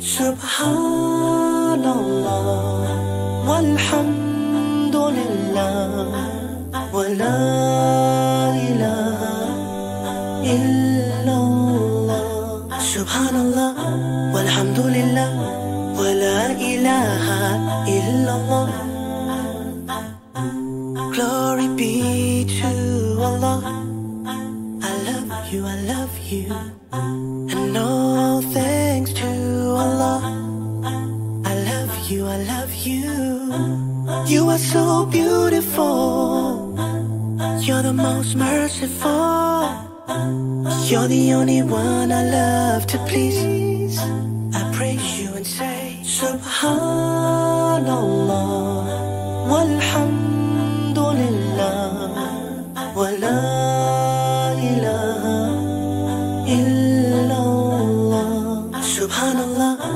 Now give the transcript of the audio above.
سبحان الله والحمد لله ولا إله إلا الله سبحان الله والحمد لله ولا إله إلا الله Glory be to Allah. I love you, I love you. And all you, I love you. You are so beautiful. You're the most merciful. You're the only one I love to please. I praise you and say Subhanallah Walhamdulillah Wala ilaha illallah. Subhanallah.